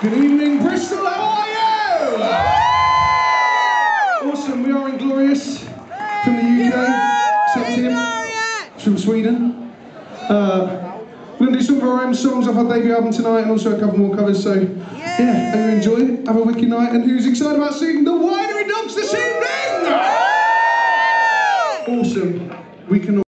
Good evening, Bristol. How are you? Awesome. We are Inglorious from the UK. Septim from Sweden. Uh, we're going to do some of our own songs off our debut album tonight and also a couple more covers. So, yeah, hope you enjoy it. Have a wicked night. And who's excited about seeing the Winery Dogs this evening? Awesome. We can